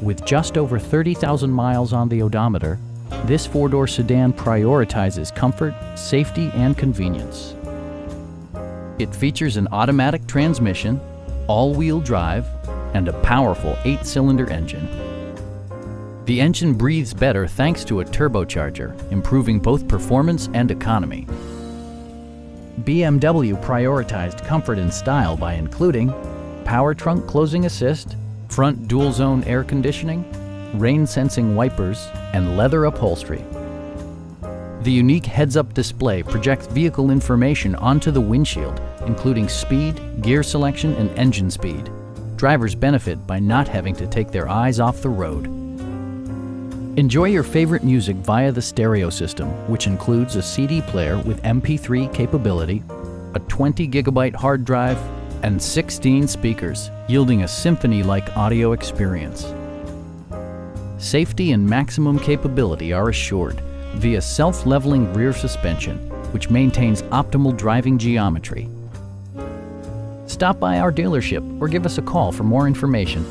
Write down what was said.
With just over 30,000 miles on the odometer, this four-door sedan prioritizes comfort, safety, and convenience. It features an automatic transmission, all-wheel drive, and a powerful eight-cylinder engine. The engine breathes better thanks to a turbocharger, improving both performance and economy. BMW prioritized comfort and style by including power trunk closing assist, front dual zone air conditioning, rain sensing wipers, and leather upholstery. The unique heads-up display projects vehicle information onto the windshield, including speed, gear selection, and engine speed. Drivers benefit by not having to take their eyes off the road. Enjoy your favorite music via the stereo system, which includes a CD player with MP3 capability, a 20 gigabyte hard drive, and 16 speakers, yielding a symphony-like audio experience. Safety and maximum capability are assured via self-leveling rear suspension, which maintains optimal driving geometry. Stop by our dealership or give us a call for more information.